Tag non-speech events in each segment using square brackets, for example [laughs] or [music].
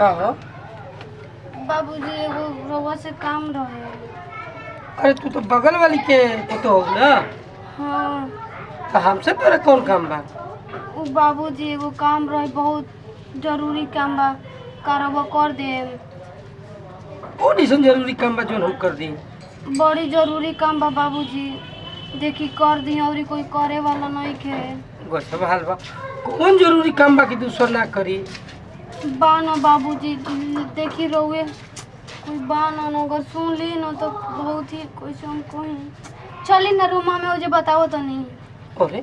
का हो? बाबूजी एगो रउआ से काम रहे। अरे तू तो बगल वाली के तो हो ना? हाँ। तो हमसे तोरा कौन काम बा? उ बाबूजी एगो काम रहे बहुत ज़रूरी काम बा। कारवा कर दे कौन ऐसा ज़रूरी काम बा जो हम कर दी? बड़ी ज़रूरी काम बा बाबूजी। देखी कर दी और कोई करे वाला नहीं खे गसब हाल बा। कौन ज़रूरी काम बा कि दूसर ना करी? बा न बाबूजी देखी रहुए कोई बा न न अगर सुन ली न तो बहुत ही कैसे हम कहीं चली ना रूमा में मुझे बताओ तो नहीं। अरे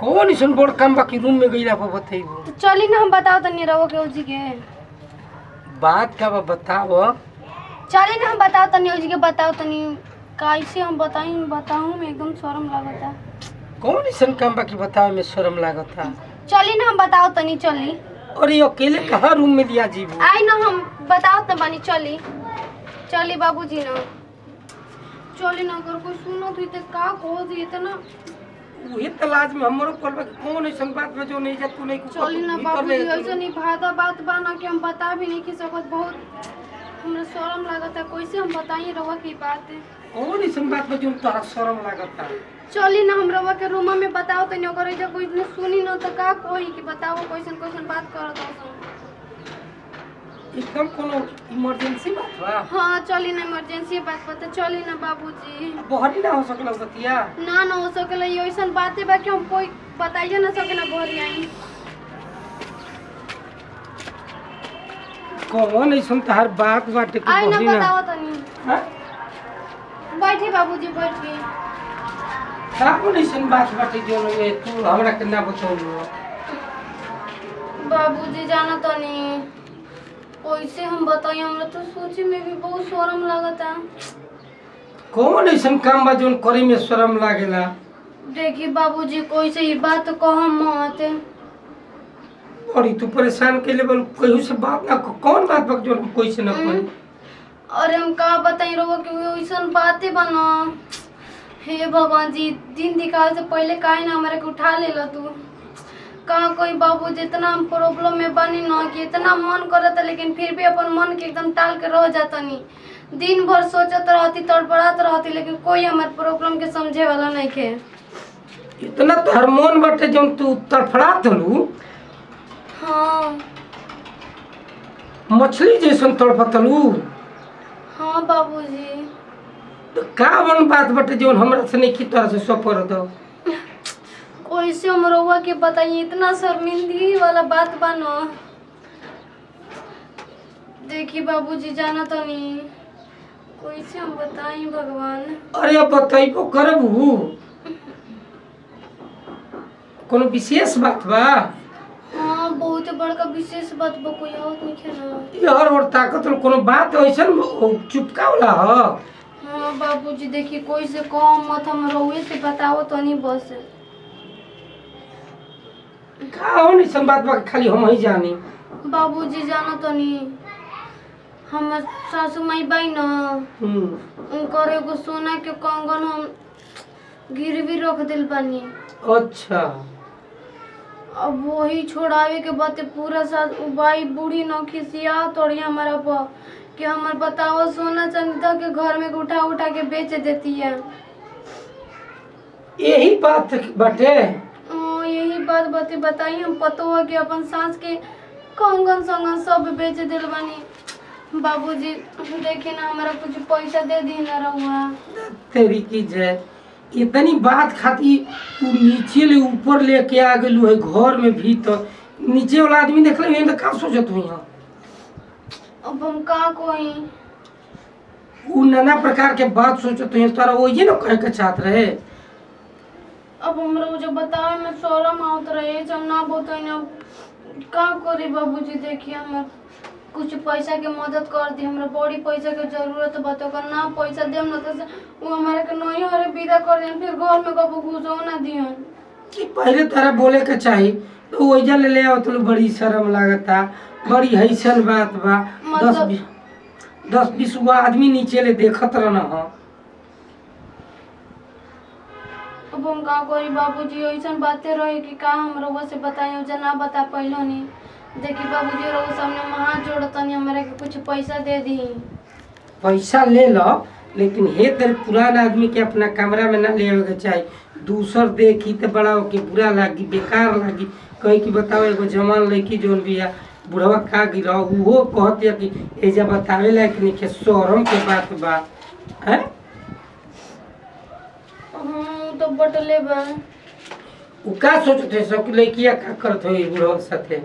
कौन ऐसा बड़ काम बा कि रूम में गईला पर बतेबू तो चली ना हम बताओ तो नहीं रहो के जी के। बात का बा बताओ चली ना हम बताओ तनी उजी के बताओ तनी कैसे हम बताई बताऊँ मैं एकदम शर्म लागता। कौन ऐसा काम बा कि बतावे में शर्म लागता? चली ना हम बताओ तनी चली। अरे अकेले कहाँ रूम में दिया जीव आई ना हम बताओ तो बानी चली। चली बाबूजी ना। चली ना अगर कोई सुनो तो इतने का कहो तो इतना। वही तलाज में हमरो कॉल पे कौन ऐसा बात में जो नहीं जा तू नहीं चली ना बाबूजी ऐसे नहीं भादा बात बाना कि हम बता भी नहीं कि सकत बहुत हमरा शर्म लागता कैसे हम बताई रवा की बात कौन ऐसा बात बा जो तोरा शर्म लागता चली ना हम रवा के रूमा में बताओ तनी अगर ऐसे कोई ने सुनी ना तो का कोई कि बताओ कैसन कैसन बात करत हो एकदम कोनो इमरजेंसी बात बा। हाँ चली ना इमरजेंसी बात पता चली ना बाबूजी। बहरी ना हो सकला बतिया ना ना हो सकेला ये ऐसन बातें बा कि हम कोई बताइए ना सकेला घर आई। कौन ऐसा तहार बात बाटे कि आई ना बहरी ना। बताओ तनी हाँ? बैठी बाबूजी बैठी। का कौन ऐसा बात बाटे जो ये तू हमरा के ना बताऊ बाबूजी जाना तनी कैसे हम बताई हमरा तो सोचे में भी बहुत शर्म लगता। कौन ऐसा काम बा जोन करे में शर्म लागेला। देखी बाबूजी कैसे ये बात कहम मत। और तू परेशान के लेवल कहू से बात ना क- कौन बात बा जो कोई से ना कोई अरे हम का बताई रहो कि वो ऐसन बातें बना। हे भगवान जी दिन दिखावे से पहले काहे ना हमारे के उठा ले लो तू। कहा कोई बाबू जितना हम प्रॉब्लम में बनी ना कि इतना मन करत लेकिन फिर भी अपन मन के एकदम टाल के रह जाता नहीं दिन भर सोचत रहती तड़पड़ात रहती लेकिन कोई हमारे प्रॉब्लम के समझे वाला नहीं खे। इतना तो हार्मोन बाटे जोन तू तड़फड़ात हलू हाँ। मछली जैसन तड़पतलू हाँ बाबूजी। तो का बन बात बाटे जोन हमरा से नहीं की तरह से सफ़र दो। कैसे हम रउआ के बताइए इतना शर्मिंदगी वाला बात बा न देखी बाबूजी जाना तो नहीं कैसे हम बताई भगवान। अरे अब बताइबो करबू [laughs] कोनो विशेष बात बा? बहुत बड़का विशेष बात बा कोई और नहीं ना। यार और ताकत कोनो बात ऐसन ह। हाँ बाबूजी देखी कोई से कम मत हम से बताओ तो नहीं बस। का हो ऐसन बात बा खाली हम ही जानी। बाबूजी जाना तो नहीं। हमर सासू माई बाई न। हम्म, उनकर एगो सोना के कंगन हम गिरवी रख दिल बानी। अच्छा। अब वही छोड़ावे के बाते पूरा साथ उ बाई बूढ़ी न खिसिया तोड़ी हमारा पर कि हमार बताओ सोना चांदी तो के घर में उठा उठा के बेच देती है। यही बात बाटे। ओ, यही बात बाते बताई हम पतो हो कि अपन सास के कंगन संगन सब बेच दिल बानी। बाबूजी देखिए ना हमारा कुछ पैसा दे दी ना रहुआ। तेरी की जय। इतनी बात खाती तू नीचे ले ऊपर लेके आ गेलू है घर में भी तो नीचे वाला आदमी देख ले तो का सोचत हुई यहाँ? अब हम का कोई उ नाना प्रकार के बात सोचत हुई तोरा वही ना कहे के चाहत रहे? अब हमरा मुझे बतावे में शर्म आवत रहे जब ना बताई ना का करी बाबूजी देखिए हमर? कुछ पैसा के मदद कर दी हमरा बड़ी पैसा के ज़रूरत बा तो अगर ना पैसा देम ना तो वो हमारे के नहीं हरे विदा कर देन फिर घर में कबो घुसो ना दिहन पहले तारा बोले के चाही तो वैजा ले ले आवत बड़ी शर्म लागता बड़ी हैसन बात बा। दस मतलब- बीस दस बीस गो आदमी नीचे ले देखत रहना ह। अब हम का करी बाबूजी ऐसन बातें रहे कि का हम से बताई जा ना बता पहलो नहीं देखी बाबूजी रहो सामने महा जोड़तनी हमरा के कुछ पैसा दे दी। पैसा ले लो लेकिन हे तेरे पुरान आदमी के अपना कमरा में ना लेवे के चाही। दूसर देखी तो बड़ा के बुरा लागी बेकार लागी। कही कि बताओ एगो जवान लड़की जोन भी है बुढ़वा का गिरा उहो कहते कि एजा बतावे लायक नहीं के शोरम के बात बा। हैं? हम तो बटले बा। उ का सोचते सब लड़किया का करत हो बुढ़वा के साथे?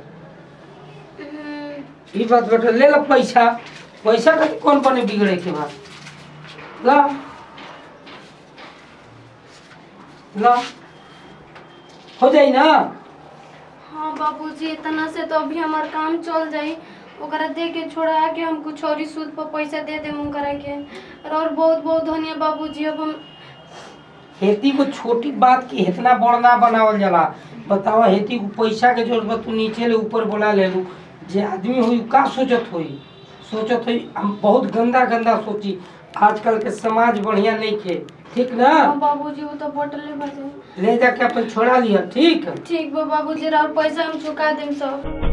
बात बेटा ले लो पैसा। पैसा का कौन बने बिगड़े के बात ला। ला। हो जाई ना? हाँ बाबूजी इतना से तो अभी हमार काम चल जाई। ओकरा दे के छोड़ा के हम कुछ और ही सूद पर पैसा दे दे ओकरा के। और बहुत बहुत धन्यवाद बाबूजी अब हम खेती को छोटी बात की इतना बड़ ना बनावल जाला। बताओ हेती को पैसा के ज़रूरत तू नीचे ले ऊपर बोला ले लू। जे आदमी हुई का सोचत हुई? सोचत हुई हम बहुत गंदा गंदा सोची। आजकल के समाज बढ़िया नहीं के ठीक ना? हाँ बाबूजी वो तो बटले बाटे ले जाके अपन छोड़ा लिया ठीक? ठीक बाबूजी और पैसा हम चुका देम सब।